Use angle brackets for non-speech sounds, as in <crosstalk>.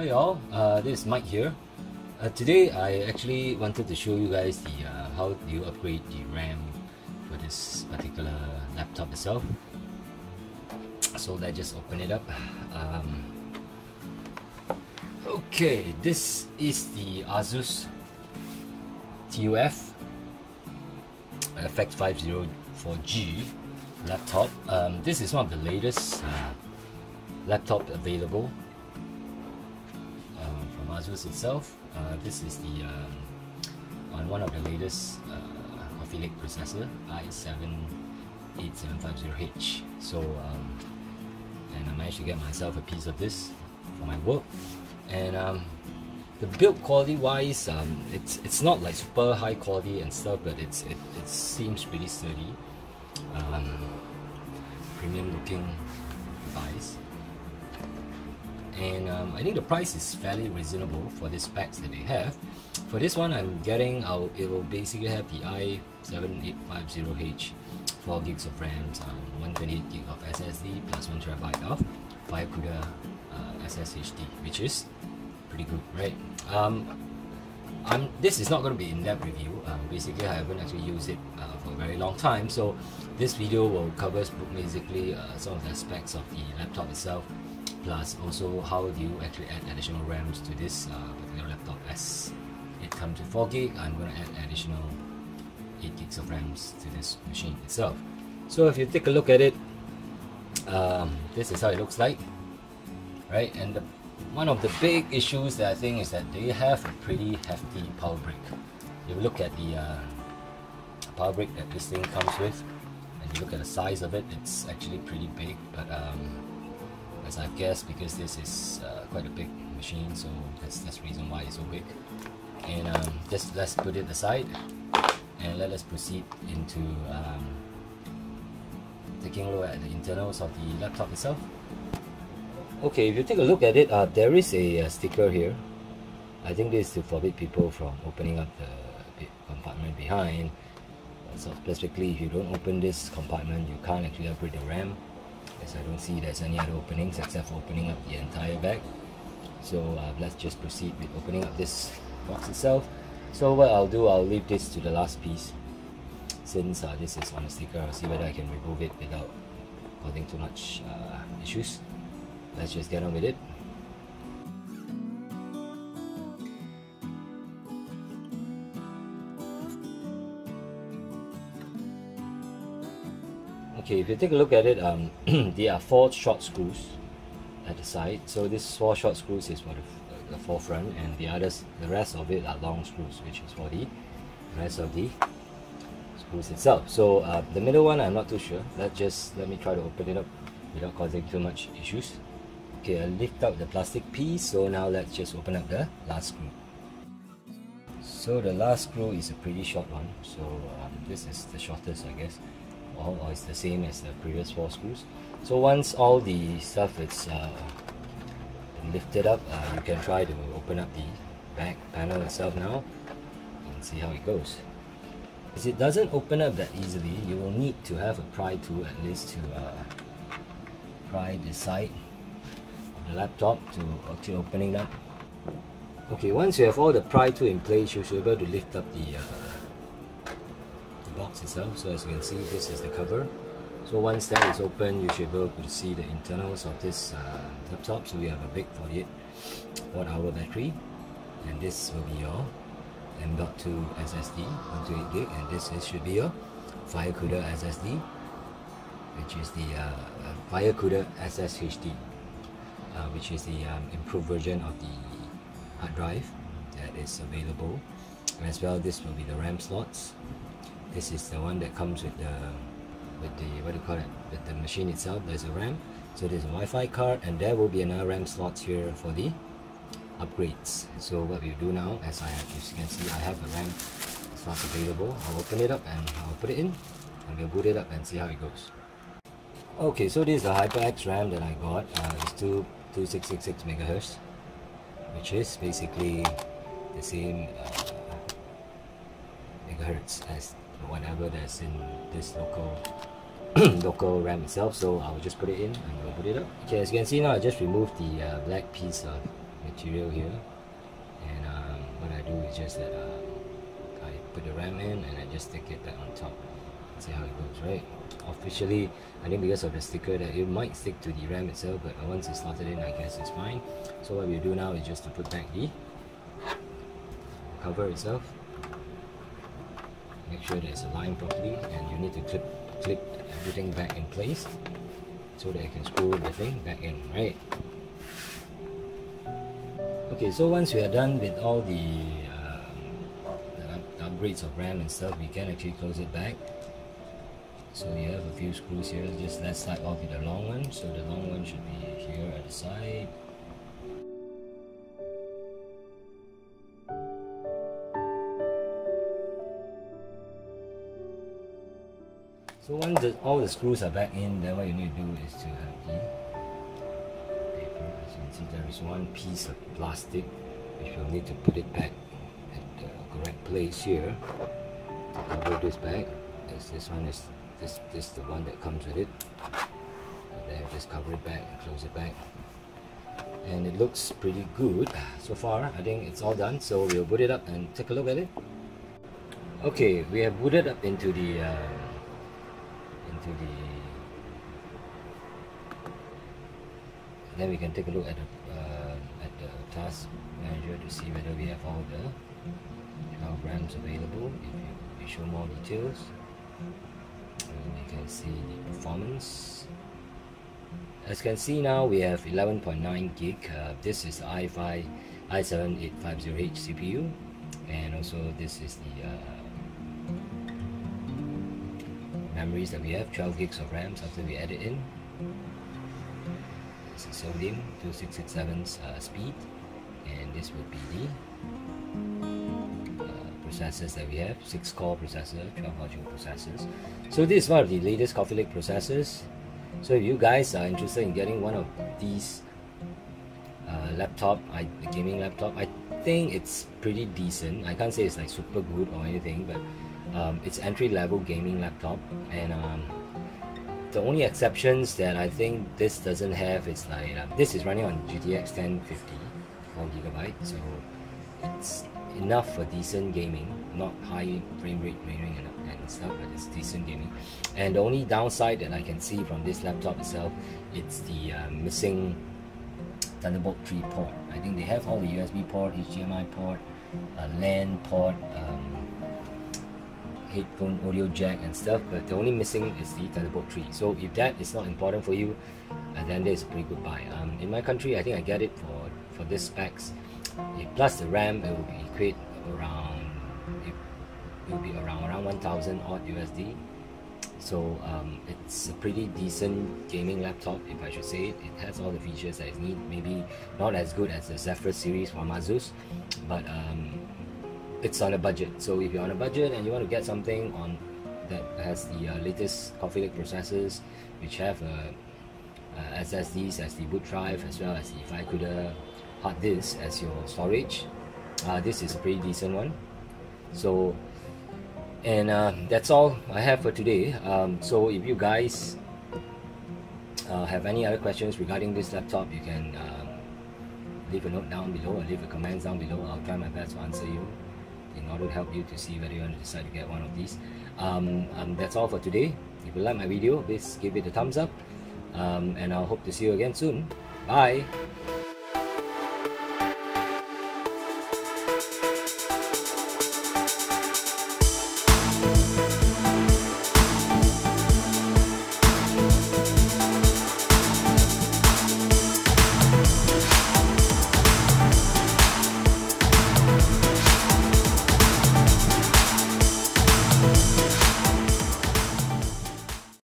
Hey all, uh, this is Mike here. Uh, today I actually wanted to show you guys the uh, how you upgrade the RAM for this particular laptop itself. So let's just open it up. Um, okay, this is the Asus TUF FX504G laptop. Um, this is one of the latest uh, laptop available uh, Itself. Uh, this is the um, on one of the latest uh, Coffee Lake processor i7-8750H. So um, and I managed to get myself a piece of this for my work. And um, the build quality wise, um, it's it's not like super high quality and stuff, but it's it, it seems pretty sturdy. Um, premium looking device and um, I think the price is fairly reasonable for the specs that they have. For this one, I'm getting, I'll, it will basically have the i7850H, 4 gigs of RAM, um, 128 gig of SSD plus 1 terabyte of FireCuda uh, SSHD, which is pretty good, right? Um, I'm, this is not going to be in-depth review. Um, basically, I haven't actually used it uh, for a very long time, so this video will cover basically uh, some of the aspects of the laptop itself, plus also how do you actually add additional RAMs to this uh, particular laptop as it comes with 4 gig? I'm going to add additional 8 gigs of RAMs to this machine itself. So if you take a look at it um, this is how it looks like right? And the, one of the big issues that I think is that they have a pretty hefty power brick. If you look at the uh, power brick that this thing comes with and you look at the size of it it's actually pretty big but um, as I've guessed because this is uh, quite a big machine so that's, that's the reason why it's so big. And um, just let's put it aside and let us proceed into um, taking a look at the internals of the laptop itself. Okay if you take a look at it uh, there is a, a sticker here. I think this is to forbid people from opening up the compartment behind. So specifically if you don't open this compartment you can't actually upgrade the RAM as I don't see there's any other openings except for opening up the entire bag so uh, let's just proceed with opening up this box itself. So what I'll do I'll leave this to the last piece since uh, this is on a sticker. I'll see whether I can remove it without causing too much uh, issues. Let's just get on with it okay if you take a look at it um, <clears throat> there are four short screws at the side. So this four short screws is for the, the forefront and the others the rest of it are long screws which is for the rest of the screws itself. So uh, the middle one I'm not too sure. Let just let me try to open it up without causing too much issues. Okay I lift out the plastic piece so now let's just open up the last screw. So the last screw is a pretty short one so um, this is the shortest I guess or, or it's the same as the previous four screws so once all the stuff is uh, lifted up uh, you can try to open up the back panel itself now and see how it goes. If it doesn't open up that easily you will need to have a pry tool at least to uh, pry the side of the laptop to actually opening up. Okay once you have all the pry tool in place you should be able to lift up the uh, box itself so as you can see this is the cover. So once that is open you should be able to see the internals of this uh, laptop. So we have a big 48 watt hour battery and this will be your M.2 SSD 128 gig and this is, should be your FireCuda SSD which is the uh, uh FireCuda SSHD uh, which is the um, improved version of the hard drive that is available. And as well this will be the RAM slots this is the one that comes with the with the what do you call it? With the machine itself there's a RAM. So there's a Wi-Fi card and there will be another RAM slot here for the upgrades. So what we do now as I have as you can see I have a RAM slot available. I'll open it up and I'll put it in and we'll boot it up and see how it goes. Okay so this is the HyperX RAM that I got. Uh, it's 2 2666 megahertz which is basically the same uh, megahertz as whatever that's in this local <clears throat> local RAM itself so I'll just put it in and we'll put it up. Okay as you can see now I just removed the uh, black piece of material here. And um, what I do is just that uh, I put the RAM in and I just stick it back on top. See how it goes right? Officially I think because of the sticker that it might stick to the RAM itself but once it's slotted in I guess it's fine. So what we do now is just to put back the cover itself sure that it's aligned properly and you need to clip clip everything back in place so that you can screw the thing back in right? Okay so once we are done with all the, um, the upgrades of RAM and stuff we can actually close it back. So you have a few screws here just let's start off with the long one. So the long one should be here at the side So once the, all the screws are back in, then what you need to do is to have the paper. As you can see, there is one piece of plastic which you'll need to put it back at the correct place here to cover this back. As this one is this this is the one that comes with it. And then just cover it back and close it back. And it looks pretty good so far. I think it's all done. So we'll boot it up and take a look at it. Okay, we have booted up into the uh, into the then we can take a look at the uh, at the task manager to see whether we have all the programs available. If you, show more details and you can see the performance. As you can see now we have 11.9 gig. Uh, this is the i5 i7-850H CPU and also this is the uh, memories that we have 12 gigs of RAMs after we add it in this is SODIMM 2667's uh, speed. And this would be the uh, processors that we have 6 core processor 12 module processors. So this is one of the latest Coffee Lake processors. So if you guys are interested in getting one of these uh, laptop I, gaming laptop I think it's pretty decent. I can't say it's like super good or anything but um, it's entry level gaming laptop and um, the only exceptions that I think this doesn't have is like uh, this is running on GTX 1050 4 gigabyte so it's enough for decent gaming not high frame rate gaming and, and stuff but it's decent gaming. And the only downside that I can see from this laptop itself it's the uh, missing Thunderbolt 3 port. I think they have all the USB port HDMI port uh, LAN port um, headphone audio jack and stuff but the only missing is the Thunderbolt 3 so if that is not important for you uh, then that is a pretty good buy um, in my country I think I get it for for this specs plus the RAM it will be equate around it, will be around around 1000 odd USD so um, it's a pretty decent gaming laptop if I should say it. It has all the features that it needs. Maybe not as good as the Zephyrus series from Asus, but um, it's on a budget. So if you're on a budget and you want to get something on that has the uh, latest Lake processors, which have uh, uh, SSDs as the boot drive as well as the FireCuda hard disk as your storage, uh, this is a pretty decent one. So and uh, that's all I have for today. Um, so if you guys uh, have any other questions regarding this laptop, you can leave a note down below or leave a comment down below. I'll try my best to answer you in order to help you to see whether you want to decide to get one of these. Um, um, that's all for today. If you like my video, please give it a thumbs up. Um, and I'll hope to see you again soon. Bye!